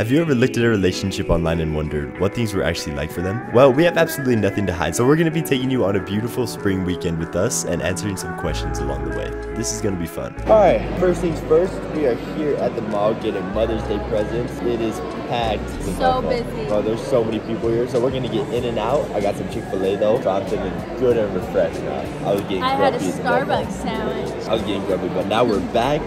Have you ever looked at a relationship online and wondered what things were actually like for them? Well, we have absolutely nothing to hide, so we're going to be taking you on a beautiful spring weekend with us and answering some questions along the way. This is going to be fun. Alright, first things first, we are here at the mall getting Mother's Day presents. It is packed. So our busy. Oh, there's so many people here, so we're gonna get in and out. I got some Chick-fil-A though, so I'm feeling good and refreshed now. I was getting I had a grumpy as well. Starbucks sandwich. I was getting grumpy, but now we're back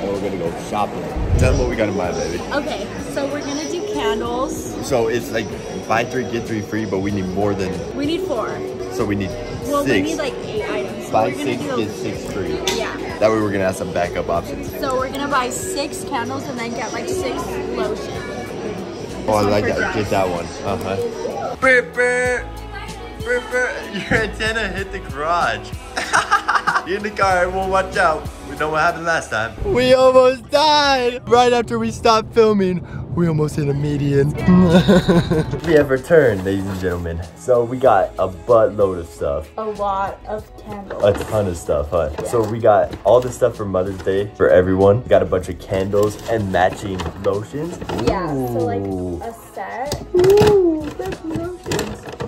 and we're gonna go shopping. Tell them what we got in mind, baby. Okay, so we're gonna do candles. So it's like buy three, get three free, but we need more than, We need four. so we need Well, six. we need like eight items. So Buy we're six, do, get six free. Yeah. that way we're going to have some backup options. So we're gonna buy six candles and then get like six lotions. Oh, I like that. Josh. Get that one. Uh-huh. Beep, beep. Beep, beep. Your antenna hit the garage. You're in the car, everyone watch out. We know what happened last time. We almost died! Right after we stopped filming, we almost hit a median. we have returned, ladies and gentlemen. So we got a buttload of stuff. A lot of candles. A ton of stuff, huh? So we got all the stuff for Mother's Day for everyone. We got a bunch of candles and matching lotions. yeah, so like a set. Ooh, that's lotions.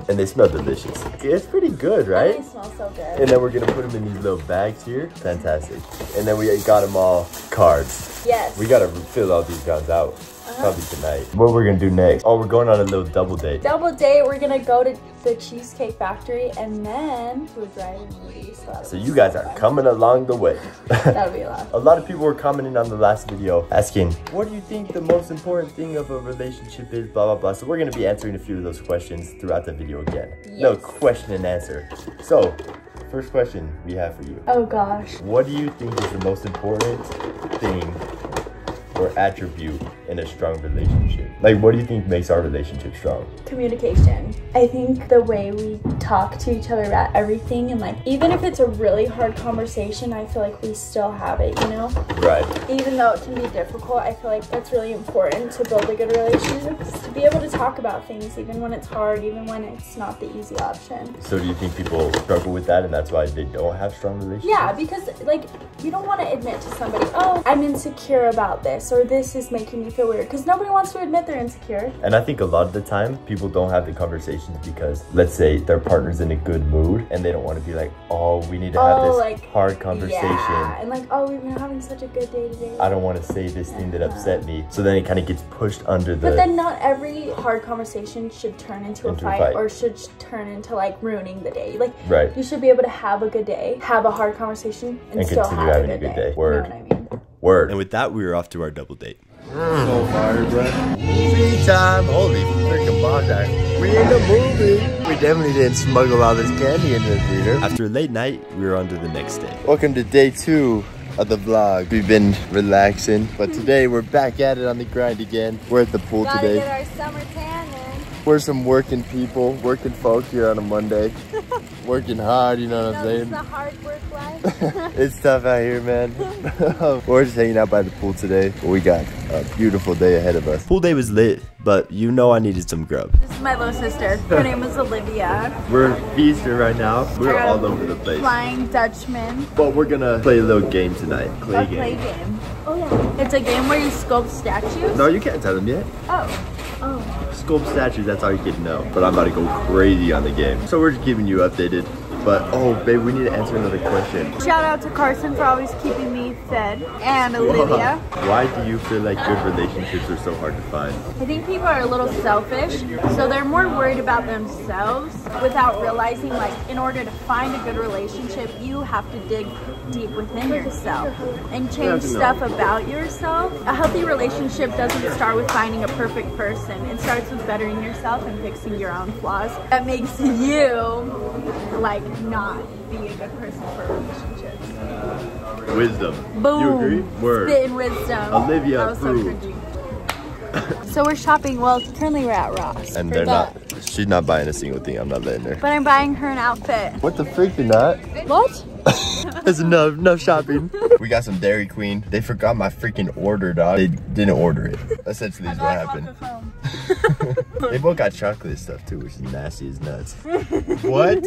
And they smell delicious. It's pretty good, right? And they smell so good. And then we're gonna put them in these little bags here. Fantastic. And then we got them all cards. yes. We gotta fill all these guys out. Probably tonight. What we're gonna do next? Oh, we're going on a little double date. Double date, we're gonna go to the Cheesecake Factory and then food driving movies. So you guys are coming along the way. That'll be a lot. A lot of people were commenting on the last video asking, what do you think the most important thing of a relationship is, blah, blah, blah. So we're gonna be answering a few of those questions throughout the video again. No, question and answer. So, first question we have for you. Oh gosh. What do you think is the most important thing or attribute in a strong relationship? Like, what do you think makes our relationship strong? communication. I think the way we talk to each other about everything and like even if it's a really hard conversation, I feel like we still have it, you know? Right. Even though it can be difficult, I feel like that's really important to build a good relationship to be able to talk about things even when it's hard, even when it's not the easy option. So, do you think people struggle with that and that's why they don't have strong relationships? Yeah, because like you don't want to admit to somebody, "Oh, I'm insecure about this," or "This is making me feel weird," because nobody wants to admit they're insecure. And I think a lot of the time people don't have the conversations because let's say their partner's in a good mood and they don't want to be like, oh, we need to have Oh, this like, hard conversation. Yeah, and like, "Oh, we've been having such a good day today." I don't want to say this thing that upset me. So then it kind of gets pushed under the. But then not every hard conversation should turn into, Into a, a fight fight. or should turn into like ruining the day. Like Right. you should be able to have a good day, have a hard conversation, and, And still continue have having a a good, good day. day. Word. You know what I mean? Word. And with that, we were off to our double date. So fire, bro. Movie time. Holy freaking balls. We in the movie. We definitely didn't smuggle all this candy into the theater. After a late night, we were on to the next day. Welcome to day two of the vlog. We've been relaxing, but today we're back at it on the grind again. We're at the pool Gotta today. get our summer tan in. We're some working people, working folk here on a Monday. working hard, you know what I'm No, this is saying? the hard work life. it's tough out here, man. We're just hanging out by the pool today. We got a beautiful day ahead of us. Pool day was lit, but you know I needed some grub. this is my little sister. Her name is Olivia. We're feasting right now. We're We're all over the place. Flying Dutchman. But we're gonna play a little game tonight. Clay A play game. game. Oh yeah. It's a game where you sculpt statues. No, you can't tell them yet. Oh. Oh. Sculpt statues, that's all you can know. But I'm about to go crazy on the game. So we're just keeping you updated. But oh, babe, we need to answer another question. Shout out to Carson for always keeping me fed. And Olivia. Why do you feel like good relationships are so hard to find? I think people are a little selfish, so they're more worried about themselves without realizing like in order to find a good relationship, you have to dig deep within yourself and change stuff about yourself. A healthy relationship doesn't start with finding a perfect person. It starts with bettering yourself and fixing your own flaws. That makes you like not be a good person for relationships. Wisdom. Boom. You agree? Word. Wisdom. Olivia That was so so we're shopping. Well, currently we're at Ross. And they're that. not. She's not buying a single thing. I'm not letting her. But I'm buying her an outfit. What the freak? You're not? What? That's enough, enough shopping. we got some Dairy Queen. They forgot my freaking order, dog. They didn't order it. Essentially is what happened. they both got chocolate stuff too, which is nasty as nuts. what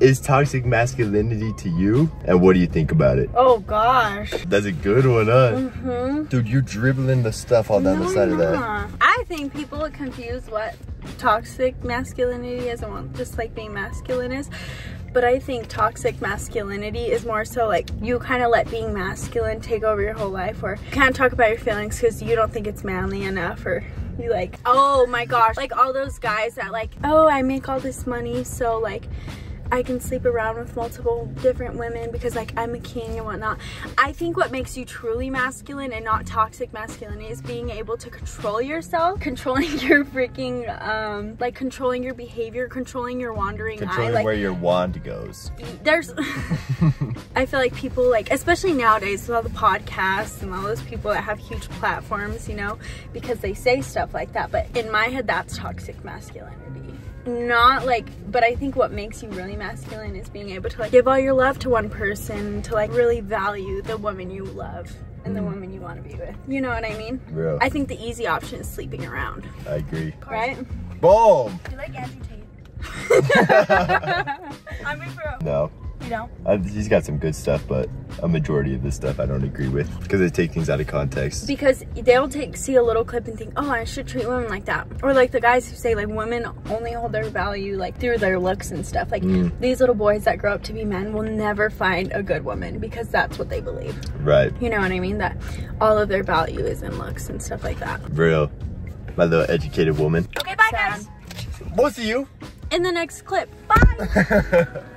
is toxic masculinity to you? And what do you think about it? Oh gosh. That's a good one, huh? Mm-hmm. Dude, you're dribbling the stuff all down the side of that. I think people confuse what toxic masculinity is and what just like being masculine is. But I think toxic masculinity is more so like you kind of let being masculine take over your whole life, or you can't talk about your feelings because you don't think it's manly enough, or you like, oh my gosh, like all those guys that like, oh, I make all this money, so like I can sleep around with multiple different women because like I'm a king and whatnot. I think what makes you truly masculine and not toxic masculinity is being able to control yourself, controlling your freaking um like controlling your behavior, controlling your wandering Controlling eye. Like where your wand goes. there's I feel like people like especially nowadays with all the podcasts and all those people that have huge platforms, you know, because they say stuff like that. But in my head that's toxic masculinity not like but i think what makes you really masculine is being able to like give all your love to one person to like really value the woman you love and the mm. woman you want to be with you know what i mean Real. i think the easy option is sleeping around I agree. right Boom! Do you like Andrew Tate? I'm in for a- No. You don't? I, uh, he's got some good stuff, but a majority of this stuff I don't agree with because they take things out of context. because they'll take see a little clip and think oh i should treat women like that or like the guys who say like women only hold their value like through their looks and stuff like mm. these little boys that grow up to be men will never find a good woman because that's what they believe Right. you know what i mean that all of their value is in looks and stuff like that Real. My little educated woman. Okay, bye Sad. guys. We'll see you. in the next clip bye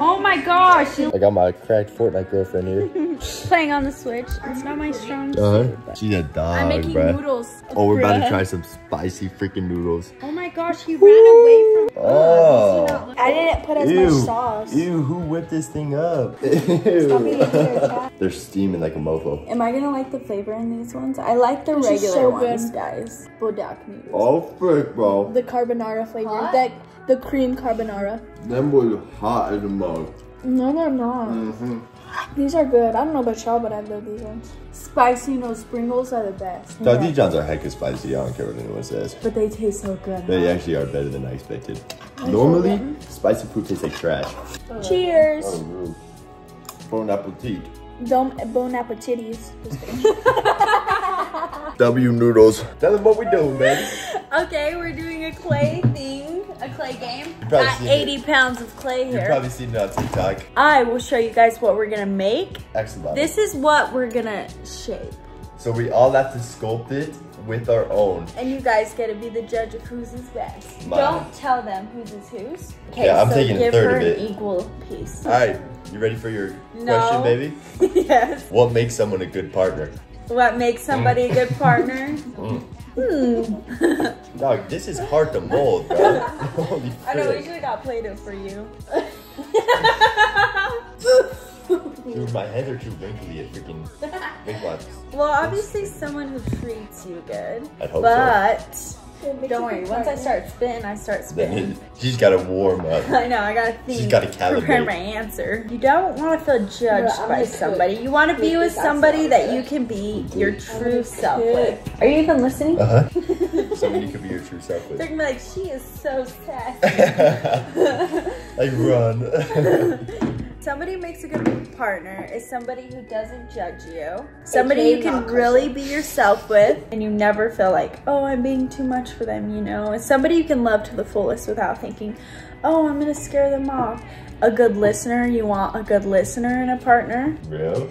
oh my gosh I got my cracked Fortnite girlfriend here. playing on the switch it's not my strong Uh-huh. She's a dog, i'm making bruh. noodles Oh, we're about to try some spicy freaking noodles. oh my gosh he ran away from Oh. I didn't put as Ew. much sauce. Ew, who whipped this thing up? Ew. a. They're steaming like a mofo. Am I gonna like the flavor in these ones? I like the This regular so ones, good. guys. Buldak noodles. Oh, frick, bro. The carbonara flavor. That the cream carbonara. Them boys are hot as a mug. No, they're not. Mm-hmm. These are good. I don't know about y'all, but I love these ones. Spicy no sprinkles are the best. Dog, these Johns are hecka spicy. I don't care what anyone says. But they taste so good. They actually are better than I expected. Normally, spicy food tastes like trash. Cheers. Oh, Bon appetit. Don't bon appetities. W noodles. Tell them what we doing, man. Okay, we're doing a clay clay game. Got seen 80 pounds of clay here. You've probably seen it on TikTok. I will show you guys what we're gonna make. Excellent. This is what we're gonna shape. So we all have to sculpt it with our own. And you guys get to be the judge of whose is best. Mine. Don't tell them whose is whose. Okay, Yeah, I'm so taking a third her of it. an equal piece. All right, you ready for your No. question, baby? yes. What makes someone a good partner? What makes somebody a good partner? Mm. Hmm. Dog, this is hard to mold, bro. Holy I know we frick. should have got Play-Doh for you. Dude, my hands are too wrinkly at freaking wrinklots. well, obviously someone who treats you good. I'd hope so. but Don't don't worry, once I start spitting, I start Then spitting. She's gotta warm up. I know, I gotta think. She's gotta Prepare calibrate. my answer. You don't want to feel judged Bruh, I'm by gonna somebody. You want to be with somebody that you can be your true self cook. with. Are you even listening? Uh huh. Somebody you could be your true self with. They're gonna be like, she is so sassy. like run. Somebody who makes a good partner is somebody who doesn't judge you. Somebody you can really be yourself with and you never feel like, oh, I'm being too much for them, you know? It's somebody you can love to the fullest without thinking, oh, I'm gonna scare them off. A good listener, you want a good listener in a partner. Real?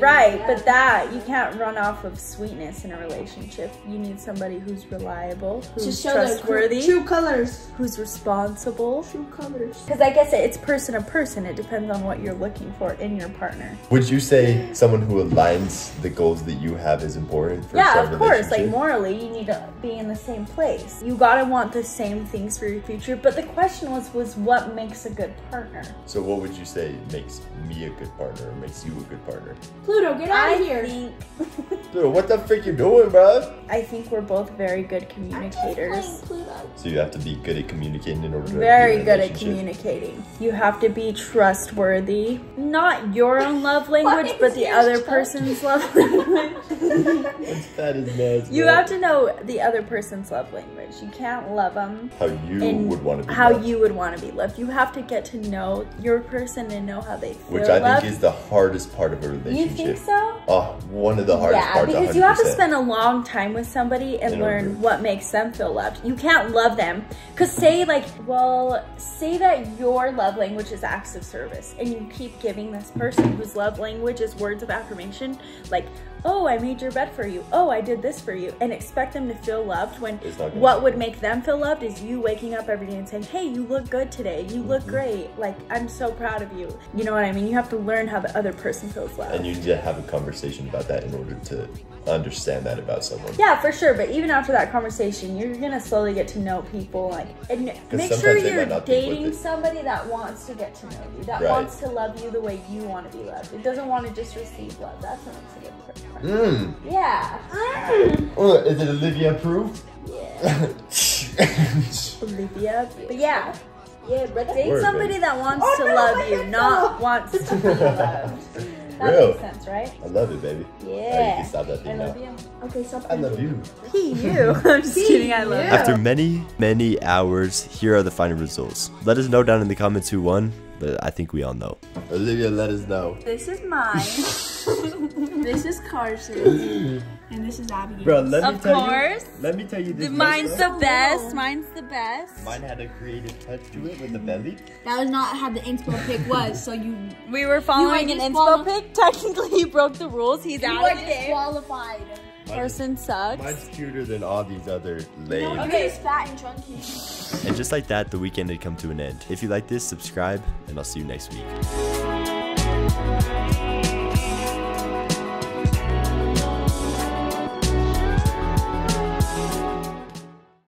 Right, but that, you can't run off of sweetness in a relationship. You need somebody who's reliable, who's show trustworthy, true colors. who's responsible. True colors. Because I guess it's person to person. It depends on what you're looking for in your partner. Would you say someone who aligns the goals that you have is important for yeah, of course. Like morally, you need to be in the same place. You gotta want the same things for your future. But the question was, was what makes a good partner? So what would you say makes me a good partner or makes you a good partner? Pluto, get out I of here. think Dude, what the frick you doing, bro? I think we're both very good communicators. So you have to be good at communicating in order to Very be good at communicating. You have to be trustworthy. Not your own love language, but the other trust? person's love language. That's fat as You have to know the other person's love language. You can't love them how you would want to be how loved. you would want to be loved. You have to get to know your person and know how they feel. which I think is the hardest part of a relationship. You think so? Oh, one of the hardest yeah, parts. because you have to spend a long time with somebody and learn what makes them feel loved. You can't love them. Because say, like, well, say that your love language is acts of service and you keep giving this person whose love language is words of affirmation, like, oh, I made your bed for you. Oh, I did this for you. And expect them to feel loved when It's not gonna what would make them feel loved is you waking up every day and saying, hey, you look good today. You look Mm-hmm. great. Like, I'm so proud of you. You know what I mean? You have to learn how the other person feels loved. And you need to have a conversation about that in order to understand that about someone. Yeah, for sure. But even after that conversation, you're gonna slowly get to know people. Like, and make sure you're might not think with dating somebody that wants to get to know you, that Right. wants to love you the way you want to be loved. It doesn't want to just receive love. That's what makes a good partner. Mm. Yeah. Oh, is it Olivia proof? Yeah. Olivia. But yeah. Yeah, but date Word, somebody baby. that wants Oh, to no, love you, head not wants to be loved. That Real. makes sense, right? I love it, baby. Yeah. Alright, you can stop that I love now. you. Okay, stop. I love you. P you. I'm just kidding. I love you. After many, many hours, here are the final results. Let us know down in the comments who won, but I think we all know. Olivia, let us know. This is mine. this is Carson. and this is Abigail. Bro, let me Of course. let me tell you this. Mine's the best. Mine's the best. Mine had a creative touch to it with the belly. That was not how the inspo pick was, so you We were following You an are inspo pick. Technically, he broke the rules. He's you out are of the game. disqualified. Person sucks. Mine's cuter than all these other lame. No, Okay. yours is fat and chunky. And just like that, the weekend had come to an end. If you like this, subscribe, and I'll see you next week.